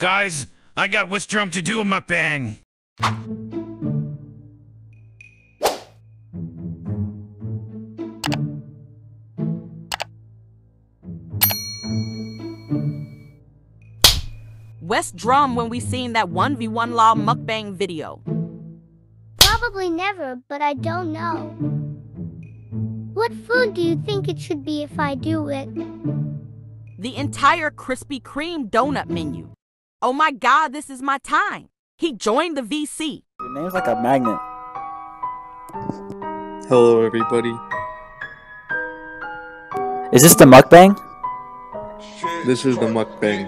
Guys, I got Westdrum to do a mukbang. Westdrum when we seen that 1v1.lol mukbang video. Probably never, but I don't know. What food do you think it should be if I do it? The entire Krispy Kreme donut menu. Oh my god, this is my time. He joined the VC. Your name's like a magnet. Hello, everybody. Is this the mukbang? This is the mukbang.